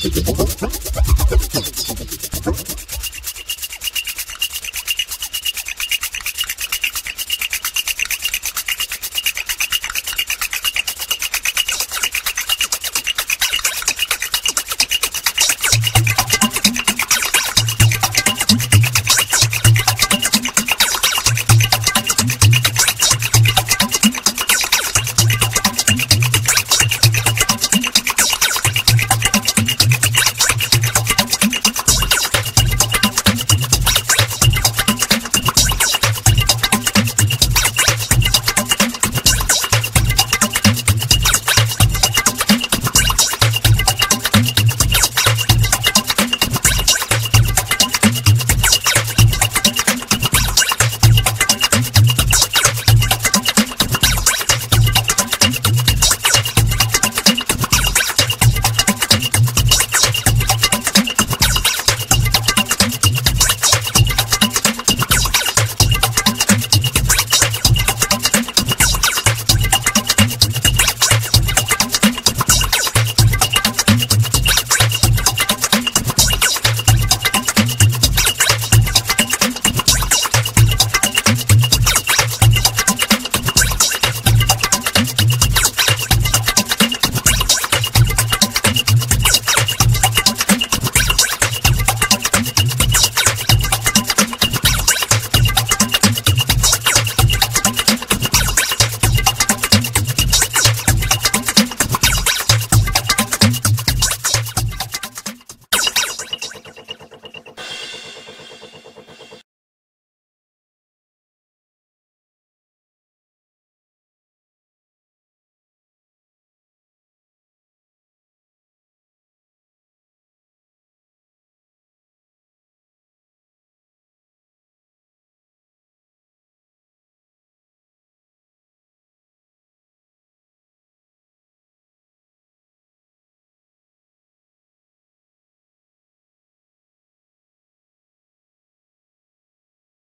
ちょっと。